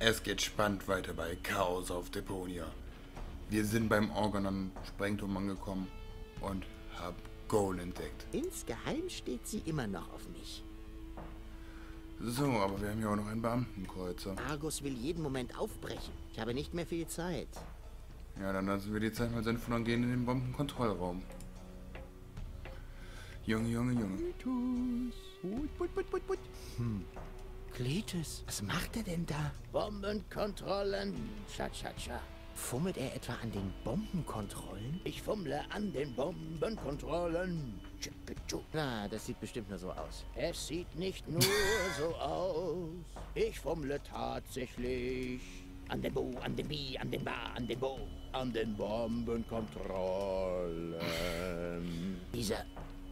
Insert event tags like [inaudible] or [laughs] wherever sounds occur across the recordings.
Es geht spannend weiter bei Chaos auf Deponia. Wir sind beim Organon-Sprengturm angekommen und haben Goal entdeckt. Insgeheim steht sie immer noch auf mich. So, aber wir haben ja auch noch einen Beamtenkreuzer. Argus will jeden Moment aufbrechen. Ich habe nicht mehr viel Zeit. Ja, dann lassen wir die Zeit mal sinnvoll und gehen in den Bombenkontrollraum. Junge, Junge, Junge. Hm. Cletus, was macht er denn da? Bombenkontrollen. Cha-cha-cha. Fummelt er etwa an den Bombenkontrollen? Ich fummle an den Bombenkontrollen. Na, das sieht bestimmt nur so aus. Es sieht nicht nur so aus. Ich fummle tatsächlich. An den Bo, an den Bi, an den Ba, an den Bo, an den Bombenkontrollen. Dieser,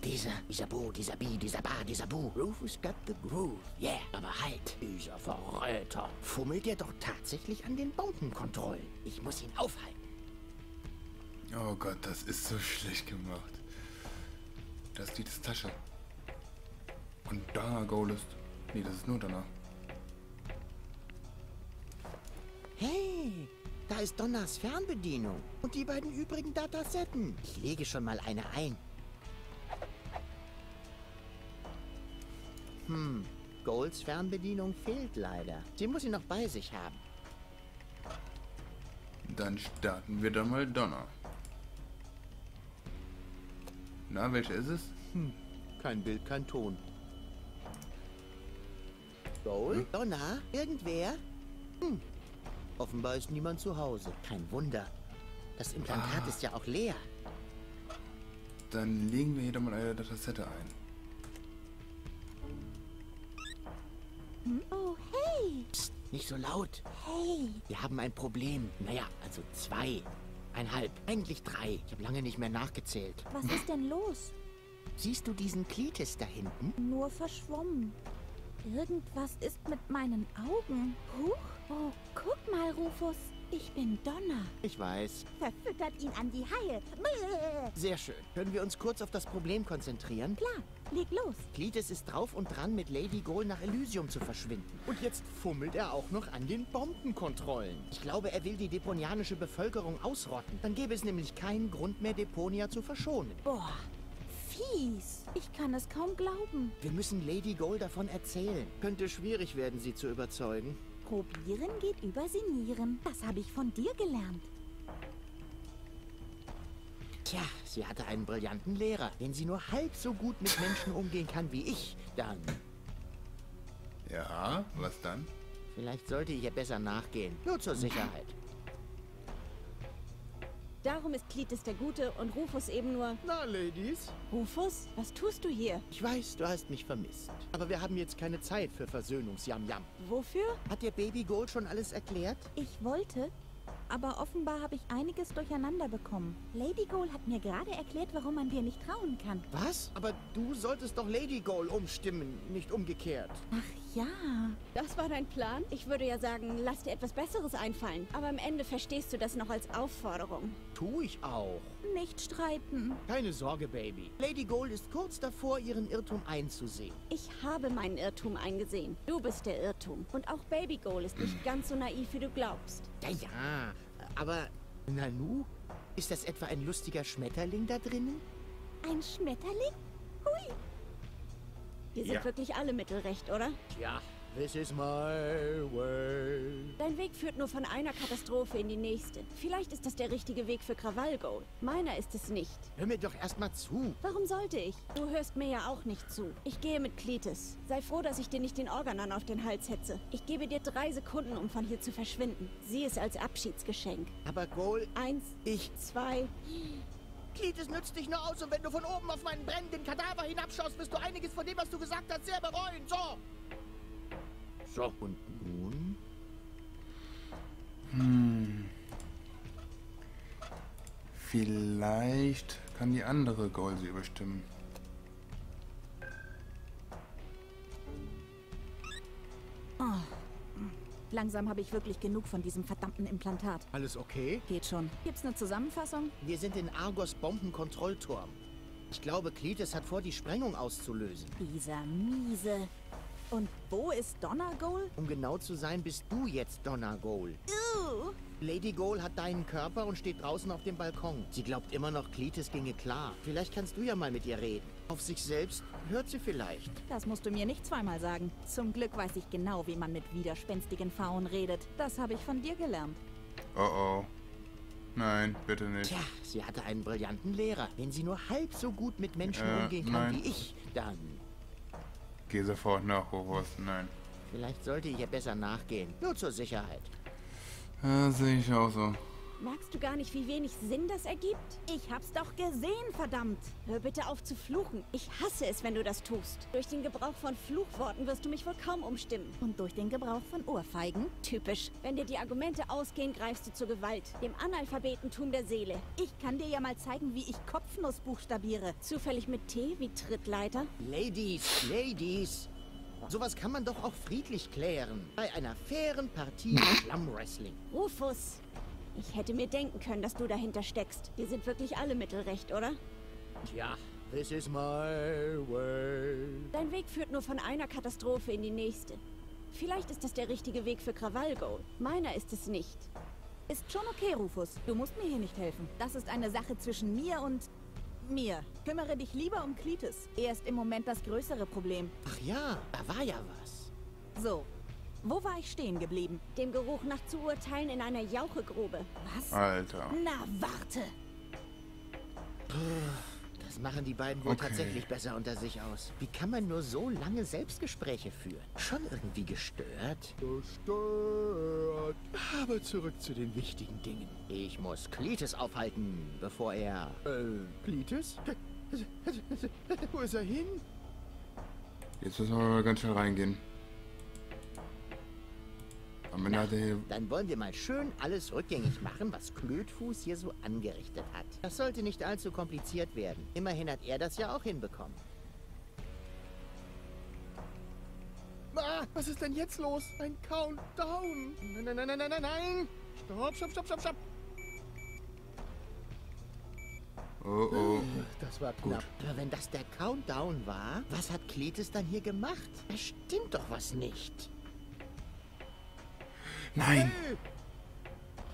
dieser, dieser Bu, dieser Bi, dieser Ba, dieser Bu. Rufus got the groove. Yeah, aber halt. Dieser Verräter. Fummelt er doch tatsächlich an den Bombenkontrollen. Ich muss ihn aufhalten. Oh Gott, das ist so schlecht gemacht. Das ist die Tasche. Und da Goal ist. Nee, das ist nur danach. Hey, da ist Donners Fernbedienung. Und die beiden übrigen Datasetten. Ich lege schon mal eine ein. Hm, Golds Fernbedienung fehlt leider. Sie muss sie noch bei sich haben. Dann starten wir dann mal Donner. Na, welcher ist es? Hm, kein Bild, kein Ton. Gold? Hm? Donna? Irgendwer? Hm. Offenbar ist niemand zu Hause. Kein Wunder. Das Implantat ah. ist ja auch leer. Dann legen wir hier doch mal eine Datasette ein. Nicht so laut. Hey! Wir haben ein Problem. Naja, also zwei. Einhalb, eigentlich drei. Ich habe lange nicht mehr nachgezählt. Was ist denn los? Siehst du diesen Klitis da hinten? Nur verschwommen. Irgendwas ist mit meinen Augen. Huch. Oh, guck mal, Rufus. Ich bin Donner. Ich weiß. Verfüttert ihn an die Haie. Sehr schön. Können wir uns kurz auf das Problem konzentrieren? Klar. Leg los. Cletus ist drauf und dran, mit Lady Goal nach Elysium zu verschwinden. Und jetzt fummelt er auch noch an den Bombenkontrollen. Ich glaube, er will die deponianische Bevölkerung ausrotten. Dann gäbe es nämlich keinen Grund mehr, Deponia zu verschonen. Boah, fies. Ich kann es kaum glauben. Wir müssen Lady Goal davon erzählen. Könnte schwierig werden, sie zu überzeugen. Probieren geht über Sinieren. Das habe ich von dir gelernt. Tja, sie hatte einen brillanten Lehrer. Wenn sie nur halb so gut mit Menschen umgehen kann wie ich, dann... Ja, was dann? Vielleicht sollte ich ihr besser nachgehen. Nur zur Sicherheit. Darum ist Klitis der Gute und Rufus eben nur... Na, Ladies. Rufus, was tust du hier? Ich weiß, du hast mich vermisst. Aber wir haben jetzt keine Zeit für Versöhnungsjam-Jam. Wofür? Hat dir Baby Gold schon alles erklärt? Ich wollte, aber offenbar habe ich einiges durcheinander bekommen. Lady Goal hat mir gerade erklärt, warum man dir nicht trauen kann. Was? Aber du solltest doch Lady Goal umstimmen, nicht umgekehrt. Ach ja. Das war dein Plan? Ich würde ja sagen, lass dir etwas Besseres einfallen. Aber am Ende verstehst du das noch als Aufforderung. Tu ich auch. Nicht streiten. Keine Sorge, Baby. Lady Gold ist kurz davor, ihren Irrtum einzusehen. Ich habe meinen Irrtum eingesehen. Du bist der Irrtum. Und auch Baby Goal ist nicht ganz so naiv, wie du glaubst. Ja, ja. Aber, Nanu, ist das etwa ein lustiger Schmetterling da drinnen? Ein Schmetterling? Hui. Wir sind ja. wirklich alle mittelrecht, oder? Ja, This is my way. Dein Weg führt nur von einer Katastrophe in die nächste. Vielleicht ist das der richtige Weg für Krawallgoal. Meiner ist es nicht. Hör mir doch erstmal zu. Warum sollte ich? Du hörst mir ja auch nicht zu. Ich gehe mit Cletus. Sei froh, dass ich dir nicht den Organon auf den Hals hetze. Ich gebe dir drei Sekunden, um von hier zu verschwinden. Sieh es als Abschiedsgeschenk. Aber Goal... Eins, ich... zwei... Cletus nützt dich nur aus und wenn du von oben auf meinen brennenden Kadaver hinabschaust, wirst du einiges von dem, was du gesagt hast, sehr bereuen. So! So, und nun? Hm. Vielleicht kann die andere Goal sie überstimmen. Langsam habe ich wirklich genug von diesem verdammten Implantat. Alles okay? Geht schon. Gibt's eine Zusammenfassung? Wir sind in Argos Bombenkontrollturm. Ich glaube, Cletus hat vor, die Sprengung auszulösen. Dieser miese, Und wo ist Donnergoal? Um genau zu sein, bist du jetzt Donna Goal. Uh, Lady Goal hat deinen Körper und steht draußen auf dem Balkon. Sie glaubt immer noch, Cletus ginge klar. Vielleicht kannst du ja mal mit ihr reden. Auf sich selbst hört sie vielleicht. Das musst du mir nicht zweimal sagen. Zum Glück weiß ich genau, wie man mit widerspenstigen Pfauen redet. Das habe ich von dir gelernt. Oh oh. Nein, bitte nicht. Tja, sie hatte einen brillanten Lehrer. Wenn sie nur halb so gut mit Menschen Äh, umgehen kann nein. wie ich, dann... Geh sofort nach, Rufus. Nein. Vielleicht sollte ich ihr besser nachgehen. Nur zur Sicherheit. Ja, sehe ich auch so. Merkst du gar nicht, wie wenig Sinn das ergibt? Ich hab's doch gesehen, verdammt. Hör bitte auf zu fluchen. Ich hasse es, wenn du das tust. Durch den Gebrauch von Fluchworten wirst du mich wohl kaum umstimmen. Und durch den Gebrauch von Ohrfeigen? Typisch. Wenn dir die Argumente ausgehen, greifst du zur Gewalt. Dem Analphabetentum der Seele. Ich kann dir ja mal zeigen, wie ich Kopfnuss buchstabiere. Zufällig mit T wie Trittleiter? Ladies, Ladies. Sowas kann man doch auch friedlich klären. Bei einer fairen Partie [laughs] Schlammwrestling. Rufus! Ich hätte mir denken können, dass du dahinter steckst. Wir sind wirklich alle mittelrecht, oder? Tja, this is my way. Dein Weg führt nur von einer Katastrophe in die nächste. Vielleicht ist das der richtige Weg für Krawallgoal. Meiner ist es nicht. Ist schon okay, Rufus. Du musst mir hier nicht helfen. Das ist eine Sache zwischen mir und mir. Kümmere dich lieber um Cletus. Er ist im Moment das größere Problem. Ach ja, da war ja was. So, wo war ich stehen geblieben? Dem Geruch nach zu urteilen in einer Jauchegrube. Was? Alter. Na, warte. Das machen die beiden wohl Okay. tatsächlich besser unter sich aus. Wie kann man nur so lange Selbstgespräche führen? Schon irgendwie gestört? Gestört. Aber zurück zu den wichtigen Dingen. Ich muss Cletus aufhalten, bevor er... Äh, Cletus? Wo ist er hin? Jetzt müssen wir mal ganz schnell reingehen. Er hier... Dann wollen wir mal schön alles rückgängig machen, was Klötfuß hier so angerichtet hat. Das sollte nicht allzu kompliziert werden. Immerhin hat er das ja auch hinbekommen. Ah, was ist denn jetzt los? Ein Countdown. Nein, nein, nein, nein, nein, nein, nein. Stopp, stopp, stopp, stopp, stopp. Oh oh. Das war knapp. Aber wenn das der Countdown war, was hat Cletus dann hier gemacht? Da stimmt doch was nicht. Nein!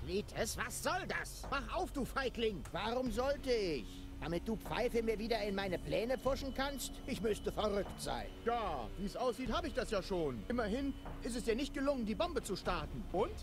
Cletus, was soll das? Mach auf, du Feigling! Warum sollte ich? Damit du Pfeife mir wieder in meine Pläne pfuschen kannst? Ich müsste verrückt sein. Ja, wie es aussieht, habe ich das ja schon. Immerhin ist es dir nicht gelungen, die Bombe zu starten. Und?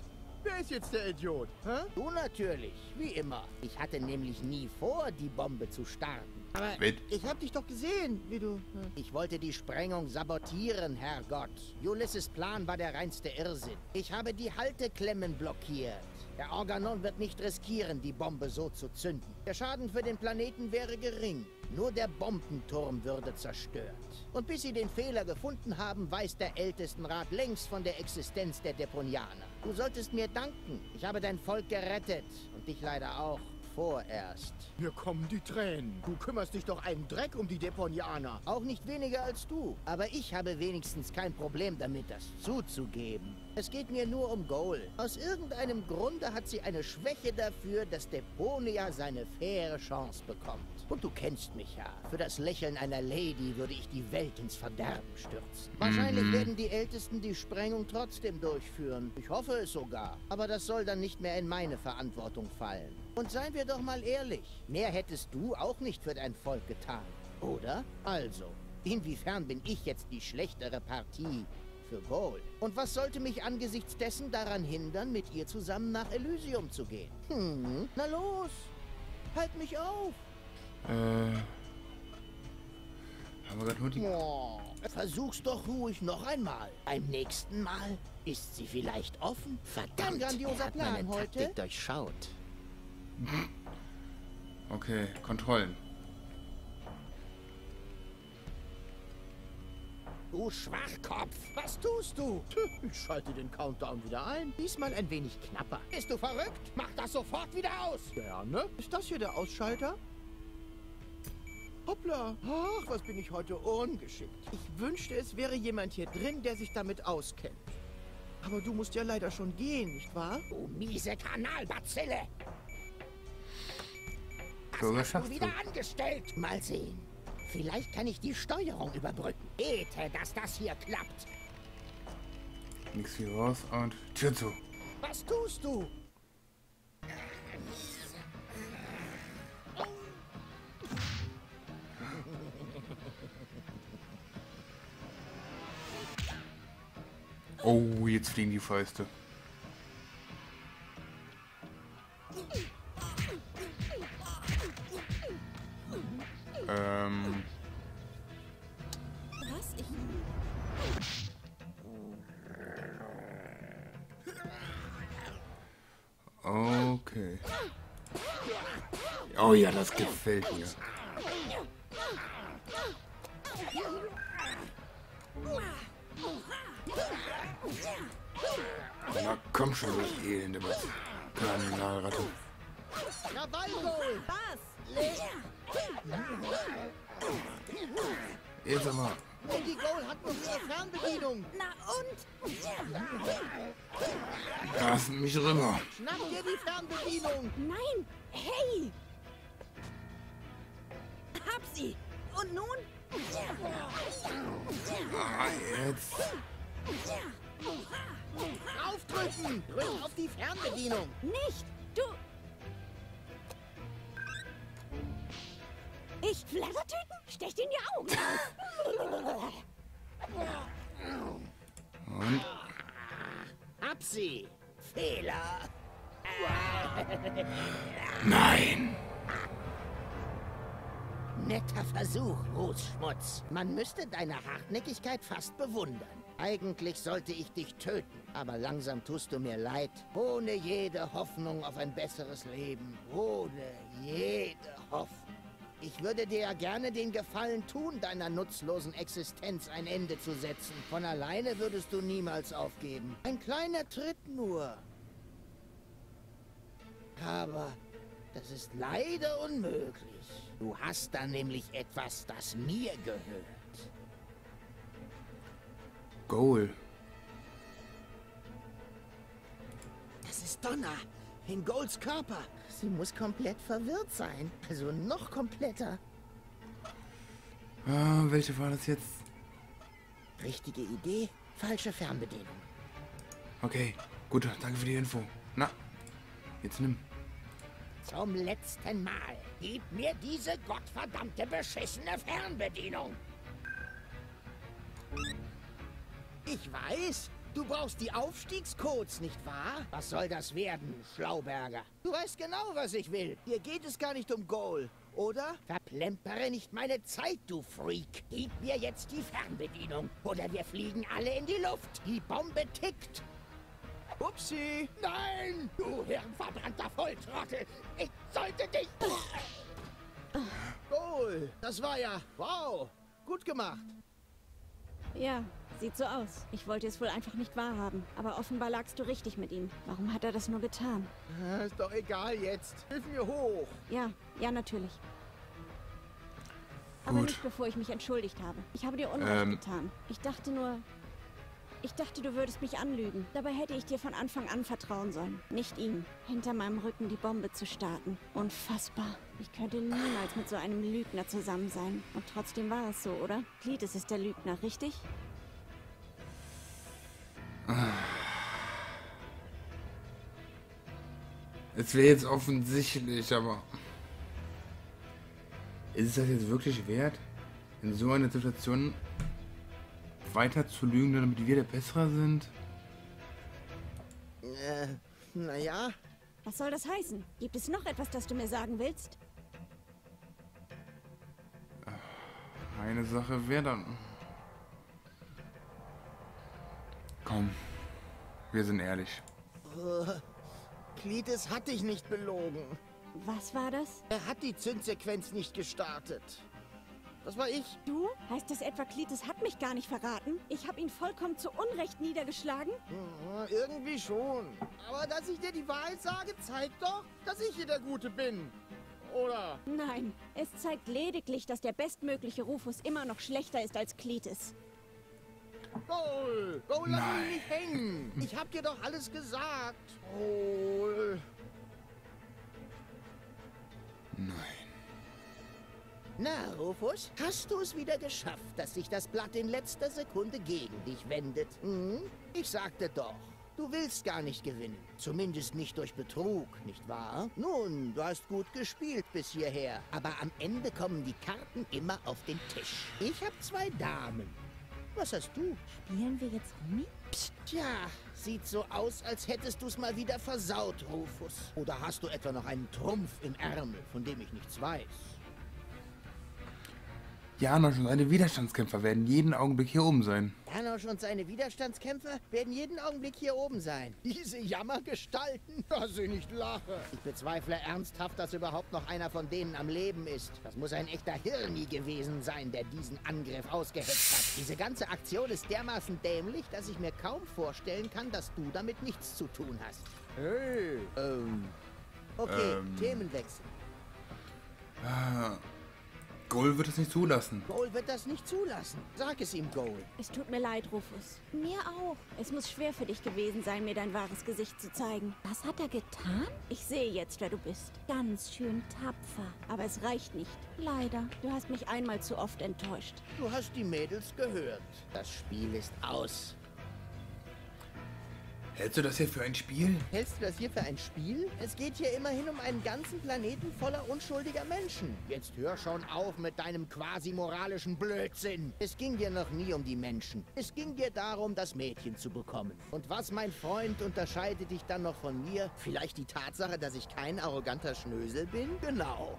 Wer ist jetzt der Idiot? Hä? Du natürlich, wie immer. Ich hatte nämlich nie vor, die Bombe zu starten. Aber Wait. ich habe dich doch gesehen, wie du... Ich wollte die Sprengung sabotieren, Herrgott. Ulysses Plan war der reinste Irrsinn. Ich habe die Halteklemmen blockiert. Der Organon wird nicht riskieren, die Bombe so zu zünden. Der Schaden für den Planeten wäre gering. Nur der Bombenturm würde zerstört. Und bis sie den Fehler gefunden haben, weiß der Ältestenrat längst von der Existenz der Deponianer. Du solltest mir danken. Ich habe dein Volk gerettet. Und dich leider auch. Vorerst. Mir kommen die Tränen. Du kümmerst dich doch einen Dreck um die Deponianer. Auch nicht weniger als du. Aber ich habe wenigstens kein Problem damit, das zuzugeben. Es geht mir nur um Goal. Aus irgendeinem Grunde hat sie eine Schwäche dafür, dass Deponia seine faire Chance bekommt. Und du kennst mich ja. Für das Lächeln einer Lady würde ich die Welt ins Verderben stürzen. Wahrscheinlich werden die Ältesten die Sprengung trotzdem durchführen. Ich hoffe es sogar. Aber das soll dann nicht mehr in meine Verantwortung fallen. Und seien wir doch mal ehrlich. Mehr hättest du auch nicht für dein Volk getan. Oder? Also, inwiefern bin ich jetzt die schlechtere Partie für Goal? Und was sollte mich angesichts dessen daran hindern, mit ihr zusammen nach Elysium zu gehen? Hm, na los, halt mich auf. Äh... Haben wir gerade nur die... Oh, versuch's doch ruhig noch einmal. Beim nächsten Mal ist sie vielleicht offen. Verdammt, grandioser er hat Plan meine heute. Taktik durchschaut. Okay, Kontrollen. Du Schwachkopf, was tust du? Ich schalte den Countdown wieder ein. Diesmal ein wenig knapper. Bist du verrückt? Mach das sofort wieder aus. Gerne. Ist das hier der Ausschalter? Hoppla. Ach, was bin ich heute ungeschickt. Ich wünschte, es wäre jemand hier drin, der sich damit auskennt. Aber du musst ja leider schon gehen, nicht wahr? Du miese Kanalbazille. So, Was hast du. wieder angestellt? Mal sehen. Vielleicht kann ich die Steuerung überbrücken. Bete, dass das hier klappt. Nix hier raus und Tür zu. Was tust du? Oh, jetzt fliegen die Fäuste. Ähm, Was? Ich. okay. Oh ja, das gefällt mir. Komm schon, du elende was. Kanalratte. Jawoll, Goal! Was? Jetzt aber. Lady Goal hat noch ihre Fernbedienung. Na und? Lass mich rüber. Schnapp dir die Fernbedienung. Nein! Hey! Hab sie! Und nun? Ah, jetzt. Aufdrücken. Drück auf die Fernbedienung. Nicht! Du! Ich Flattertüten? Stech dir in die Augen aus! Und Hab sie. Fehler. nein. Netter Versuch, Rußschmutz. Man müsste deine Hartnäckigkeit fast bewundern. Eigentlich sollte ich dich töten, aber langsam tust du mir leid. Ohne jede Hoffnung auf ein besseres Leben. Ohne jede Hoffnung. Ich würde dir ja gerne den Gefallen tun, deiner nutzlosen Existenz ein Ende zu setzen. Von alleine würdest du niemals aufgeben. Ein kleiner Tritt nur. Aber das ist leider unmöglich. Du hast da nämlich etwas, das mir gehört. Goal. Das ist Donna. In Golds Körper. Sie muss komplett verwirrt sein. Also noch kompletter. Ah, welche war das jetzt? Richtige Idee, falsche Fernbedienung. Okay, gut, danke für die Info. Na, jetzt nimm. Zum letzten Mal. Gib mir diese gottverdammte beschissene Fernbedienung. Ich weiß. Du brauchst die Aufstiegscodes, nicht wahr? Was soll das werden, Schlauberger? Du weißt genau, was ich will. Hier geht es gar nicht um Goal, oder? Verplempere nicht meine Zeit, du Freak. Gib mir jetzt die Fernbedienung, oder wir fliegen alle in die Luft. Die Bombe tickt. Upsi. Nein, du hirnverbrannter Volltrottel. Ich sollte dich... Goal, das war ja... Wow, gut gemacht. Ja, sieht so aus. Ich wollte es wohl einfach nicht wahrhaben. Aber offenbar lagst du richtig mit ihm. Warum hat er das nur getan? Ist doch egal jetzt. Hilf mir hoch. Ja, ja, natürlich. Aber Gut. nicht bevor ich mich entschuldigt habe. Ich habe dir Unrecht Ähm. getan. Ich dachte nur. Ich dachte, du würdest mich anlügen. Dabei hätte ich dir von Anfang an vertrauen sollen. Nicht ihm. Hinter meinem Rücken die Bombe zu starten. Unfassbar. Ich könnte niemals mit so einem Lügner zusammen sein. Und trotzdem war es so, oder? Cletus ist der Lügner, richtig? Es wäre jetzt offensichtlich, aber... Ist es das jetzt wirklich wert, in so einer Situation weiter zu lügen, damit wir der Bessere sind? Äh, naja, Was soll das heißen? Gibt es noch etwas, das du mir sagen willst? Eine Sache wäre dann... Komm, wir sind ehrlich. Cletus hat dich nicht belogen. Was war das? Er hat die Zündsequenz nicht gestartet. Das war ich. Du? Heißt das etwa, Cletus hat mich gar nicht verraten? Ich habe ihn vollkommen zu Unrecht niedergeschlagen? Ja, irgendwie schon. Aber dass ich dir die Wahrheit sage, zeigt doch, dass ich hier der Gute bin. Oder? Nein, es zeigt lediglich, dass der bestmögliche Rufus immer noch schlechter ist als Cletus. Goal! Goal, lass Nein. mich nicht hängen! Ich hab dir doch alles gesagt! Goal! Nein. Na, Rufus, hast du es wieder geschafft, dass sich das Blatt in letzter Sekunde gegen dich wendet? Hm? Ich sagte doch. Du willst gar nicht gewinnen. Zumindest nicht durch Betrug, nicht wahr? Nun, du hast gut gespielt bis hierher. Aber am Ende kommen die Karten immer auf den Tisch. Ich habe zwei Damen. Was hast du? Spielen wir jetzt Rummi? Psst, tja, sieht so aus, als hättest du's mal wieder versaut, Rufus. Oder hast du etwa noch einen Trumpf im Ärmel, von dem ich nichts weiß? Janosch und seine Widerstandskämpfer werden jeden Augenblick hier oben sein. Janosch und seine Widerstandskämpfer werden jeden Augenblick hier oben sein. Diese Jammergestalten, [laughs] dass ich nicht lache. Ich bezweifle ernsthaft, dass überhaupt noch einer von denen am Leben ist. Das muss ein echter Hirni gewesen sein, der diesen Angriff ausgehetzt hat. Diese ganze Aktion ist dermaßen dämlich, dass ich mir kaum vorstellen kann, dass du damit nichts zu tun hast. Hey. Ähm. Okay, Ähm. Themenwechsel. Ah, Goal wird es nicht zulassen. Goal wird das nicht zulassen. Sag es ihm, Goal. Es tut mir leid, Rufus. Mir auch. Es muss schwer für dich gewesen sein, mir dein wahres Gesicht zu zeigen. Was hat er getan? Ich sehe jetzt, wer du bist. Ganz schön tapfer. Aber es reicht nicht. Leider. Du hast mich einmal zu oft enttäuscht. Du hast die Mädels gehört. Das Spiel ist aus. Hältst du das hier für ein Spiel? Hältst du das hier für ein Spiel? Es geht hier immerhin um einen ganzen Planeten voller unschuldiger Menschen. Jetzt hör schon auf mit deinem quasi moralischen Blödsinn. Es ging dir noch nie um die Menschen. Es ging dir darum, das Mädchen zu bekommen. Und was, mein Freund, unterscheidet dich dann noch von mir? Vielleicht die Tatsache, dass ich kein arroganter Schnösel bin? Genau.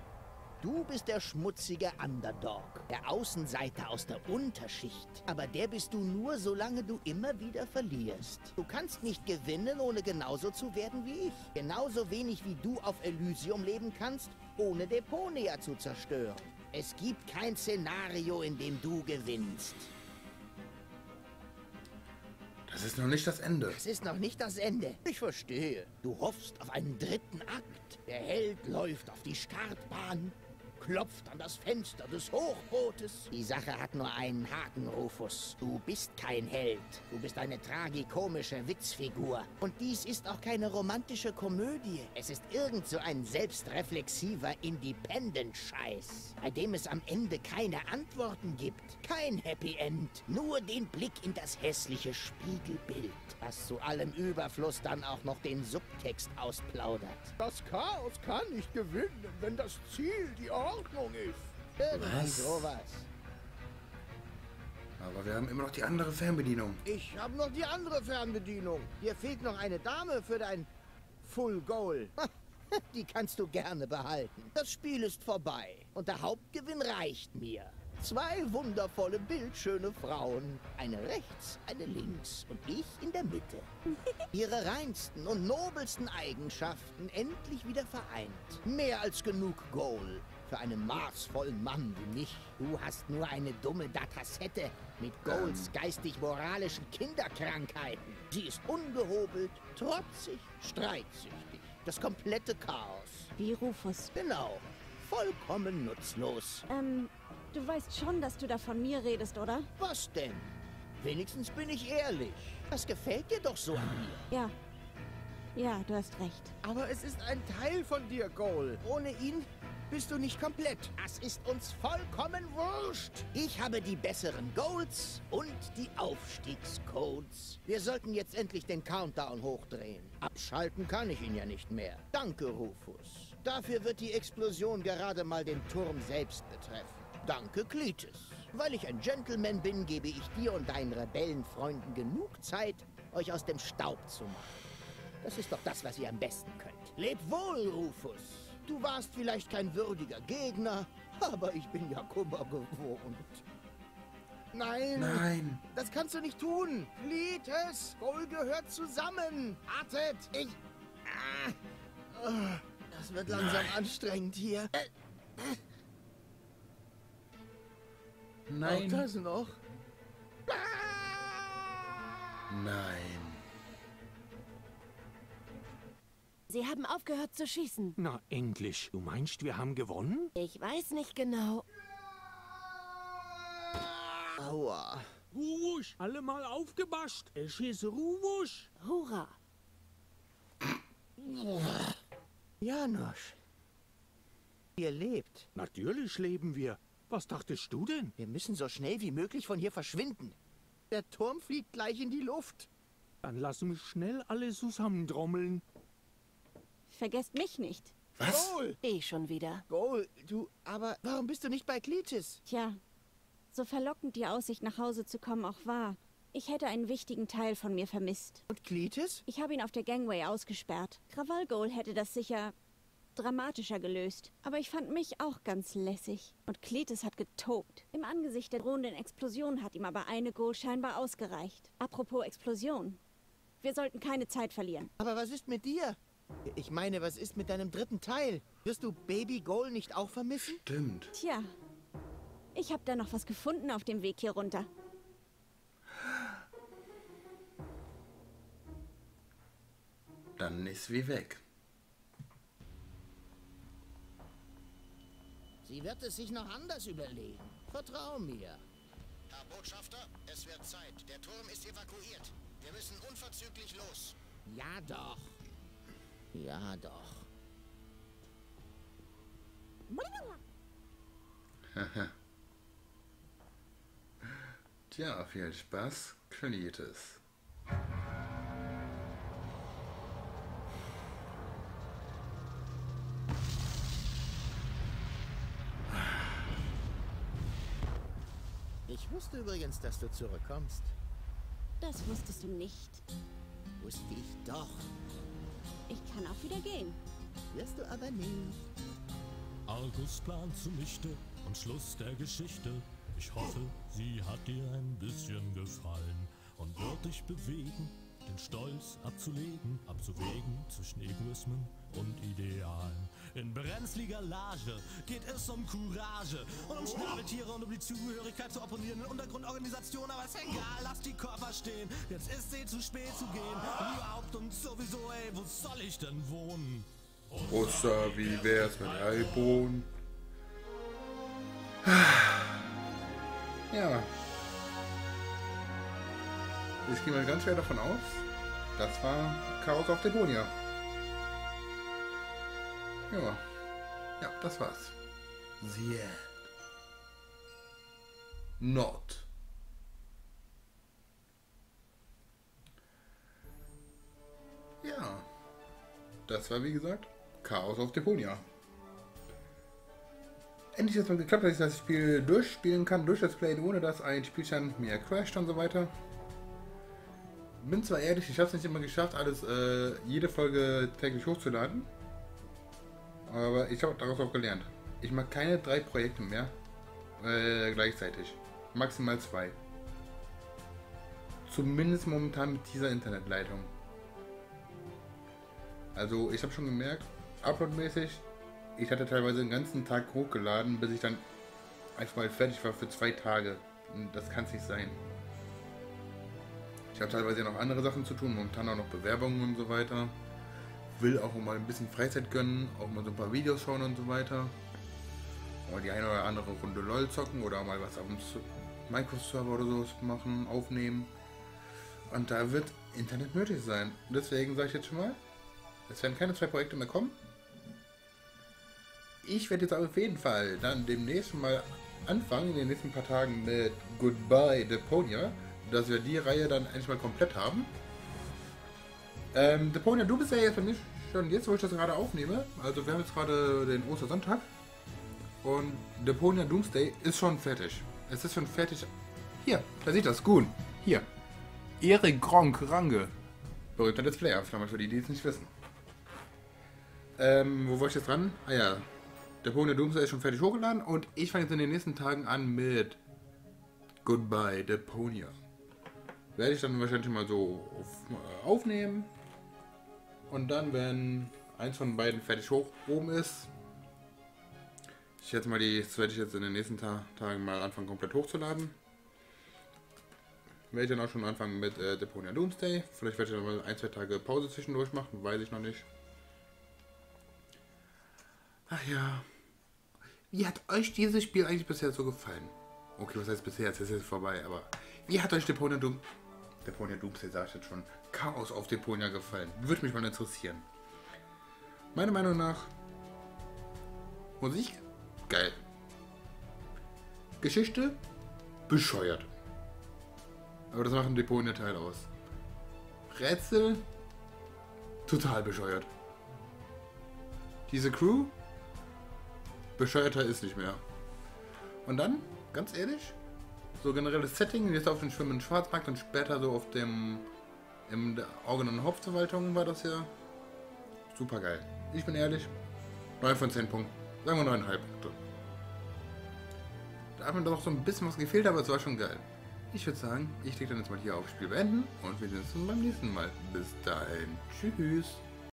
Du bist der schmutzige Underdog, der Außenseiter aus der Unterschicht. Aber der bist du nur, solange du immer wieder verlierst. Du kannst nicht gewinnen, ohne genauso zu werden wie ich. Genauso wenig wie du auf Elysium leben kannst, ohne Deponia zu zerstören. Es gibt kein Szenario, in dem du gewinnst. Das ist noch nicht das Ende. Es ist noch nicht das Ende. Ich verstehe. Du hoffst auf einen dritten Akt. Der Held läuft auf die Startbahn, klopft an das Fenster des Hochbootes. Die Sache hat nur einen Haken, Rufus. Du bist kein Held. Du bist eine tragikomische Witzfigur. Und dies ist auch keine romantische Komödie. Es ist irgend so ein selbstreflexiver Independent-Scheiß, bei dem es am Ende keine Antworten gibt. Kein Happy End. Nur den Blick in das hässliche Spiegelbild, das zu allem Überfluss dann auch noch den Subtext ausplaudert. Das Chaos kann nicht gewinnen, wenn das Ziel die Ordnung ist. Irgendwie Was? sowas. Aber wir haben immer noch die andere Fernbedienung. Ich habe noch die andere Fernbedienung. Dir fehlt noch eine Dame für dein Full Goal. [laughs] Die kannst du gerne behalten. Das Spiel ist vorbei und der Hauptgewinn reicht mir. Zwei wundervolle, bildschöne Frauen. Eine rechts, eine links und ich in der Mitte. [laughs] Ihre reinsten und nobelsten Eigenschaften endlich wieder vereint. Mehr als genug Goal für einen maßvollen Mann wie mich. Du hast nur eine dumme Datasette mit Goals geistig-moralischen Kinderkrankheiten. Sie ist ungehobelt, trotzig, streitsüchtig. Das komplette Chaos. Wie Rufus. Genau. Vollkommen nutzlos. Ähm, du weißt schon, dass du da von mir redest, oder? Was denn? Wenigstens bin ich ehrlich. Das gefällt dir doch so an mir. Ja. Ja, du hast recht. Aber es ist ein Teil von dir, Goal. Ohne ihn bist du nicht komplett. Das ist uns vollkommen wurscht. Ich habe die besseren Goals und die Aufstiegscodes. Wir sollten jetzt endlich den Countdown hochdrehen. Abschalten kann ich ihn ja nicht mehr. Danke, Rufus. Dafür wird die Explosion gerade mal den Turm selbst betreffen. Danke, Cletus. Weil ich ein Gentleman bin, gebe ich dir und deinen Rebellenfreunden genug Zeit, euch aus dem Staub zu machen. Das ist doch das, was ihr am besten könnt. Leb wohl, Rufus. Du warst vielleicht kein würdiger Gegner, aber ich bin ja Kummer gewohnt. Nein, Nein. das kannst du nicht tun. Cletus, Goal gehört zusammen. Wartet, ich... Ah. Das wird langsam anstrengend hier. Auch Nein. das noch? Nein. Sie haben aufgehört zu schießen. Na, endlich. Du meinst, wir haben gewonnen? Ich weiß nicht genau. Aua. Ruwusch, alle mal aufgepasst. Es ist Ruwusch. Hurra. Janosch. Ihr lebt. Natürlich leben wir. Was dachtest du denn? Wir müssen so schnell wie möglich von hier verschwinden. Der Turm fliegt gleich in die Luft. Dann lass mich schnell alle zusammendrommeln. Vergesst mich nicht. Was? Goal! Eh schon wieder. Goal, du, aber warum bist du nicht bei Cletus? Tja, so verlockend die Aussicht nach Hause zu kommen auch war, ich hätte einen wichtigen Teil von mir vermisst. Und Cletus? Ich habe ihn auf der Gangway ausgesperrt. Krawall Goal hätte das sicher dramatischer gelöst. Aber ich fand mich auch ganz lässig. Und Cletus hat getobt. Im Angesicht der drohenden Explosion hat ihm aber eine Goal scheinbar ausgereicht. Apropos Explosion. Wir sollten keine Zeit verlieren. Aber was ist mit dir? Ich meine, was ist mit deinem dritten Teil? Wirst du Baby Goal nicht auch vermissen? Stimmt. Tja, ich habe da noch was gefunden auf dem Weg hier runter. Dann ist wie weg. Sie wird es sich noch anders überlegen. Vertrau mir. Herr Botschafter, es wird Zeit. Der Turm ist evakuiert. Wir müssen unverzüglich los. Ja doch. Ja doch. [laughs] Tja, viel Spaß, Cletus. Ich wusste übrigens, dass du zurückkommst. Das wusstest du nicht. Wusste ich doch. Ich kann auch wieder gehen. Wirst du aber nicht. Argus Plan zunichte und Schluss der Geschichte. Ich hoffe, sie hat dir ein bisschen gefallen und wird dich bewegen, den Stolz abzulegen, abzuwägen zwischen Egoismen und Idealen. In brenzliger Lage geht es um Courage und um Schnabeltiere und um die Zugehörigkeit zur opponierenden Untergrundorganisation. Aber ist egal, lass die Koffer stehen. Jetzt ist sie zu spät zu gehen. Überhaupt und sowieso, ey, wo soll ich denn wohnen? Oster, wie wär's mit Heilbohnen? Ja. Ich gehe mal ganz schwer davon aus, das war Chaos auf Deponia. Ja. Ja, das war's. The End. Not. Ja. Das war wie gesagt Chaos auf Deponia. Endlich hat es mal geklappt, dass ich das Spiel durchspielen kann, durch das Play, ohne dass ein Spielstand mir crasht und so weiter. Bin zwar ehrlich, ich habe es nicht immer geschafft, alles, äh, jede Folge täglich hochzuladen. Aber ich habe daraus auch gelernt. Ich mache keine drei Projekte mehr äh, gleichzeitig. Maximal zwei. Zumindest momentan mit dieser Internetleitung. Also ich habe schon gemerkt, uploadmäßig, ich hatte teilweise den ganzen Tag hochgeladen, bis ich dann einfach mal fertig war für zwei Tage. Und das kann es nicht sein. Ich habe teilweise noch andere Sachen zu tun, momentan auch noch Bewerbungen und so weiter. Will auch mal ein bisschen Freizeit gönnen, auch mal so ein paar Videos schauen und so weiter. Mal die eine oder andere Runde LOL zocken oder mal was auf dem Minecraft-Server oder so machen, aufnehmen. Und da wird Internet nötig sein. Deswegen sage ich jetzt schon mal, es werden keine zwei Projekte mehr kommen. Ich werde jetzt auf jeden Fall dann demnächst mal anfangen, in den nächsten paar Tagen mit Goodbye Deponia, dass wir die Reihe dann endlich mal komplett haben. Ähm, Deponia, du bist ja jetzt für schon jetzt, wo ich das gerade aufnehme. Also wir haben jetzt gerade den Ostersonntag. Und Deponia Doomsday ist schon fertig. Es ist schon fertig. Hier, da sieht das. Gut. Hier. Erik Gronk Range. Berühmter Let's Player, für die, die es nicht wissen. Ähm, wo war ich jetzt dran? Ah ja. Deponia Doomsday ist schon fertig hochgeladen und ich fange jetzt in den nächsten Tagen an mit Goodbye Deponia. Werde ich dann wahrscheinlich mal so auf, äh, aufnehmen. Und dann, wenn eins von beiden fertig hoch oben ist, ich jetzt mal die, werde ich jetzt in den nächsten Ta Tagen mal anfangen komplett hochzuladen. Werde ich dann auch schon anfangen mit äh, Deponia Doomsday. Vielleicht werde ich dann mal ein, zwei Tage Pause zwischendurch machen, weiß ich noch nicht. Ach ja. Wie hat euch dieses Spiel eigentlich bisher so gefallen? Okay, was heißt bisher? Jetzt ist es vorbei, aber wie hat euch Deponia Deponia Doomsday sag ich jetzt schon. Chaos auf Deponia gefallen? Würde mich mal interessieren. Meiner Meinung nach... Musik? Geil. Geschichte, bescheuert. Aber das macht ein Deponia-Teil aus. Rätsel, total bescheuert. Diese Crew, bescheuerter ist nicht mehr. Und dann, ganz ehrlich, so generelles Setting, jetzt auf dem schwimmenden Schwarzmarkt und später so auf dem im Augen- und Hauptverwaltung war das ja super geil. Ich bin ehrlich, 9 von 10 Punkten. Sagen wir 9,5 Punkte. Da hat mir doch so ein bisschen was gefehlt, aber es war schon geil. Ich würde sagen, ich lege dann jetzt mal hier auf Spiel beenden und wir sehen uns beim nächsten Mal. Bis dahin. Tschüss.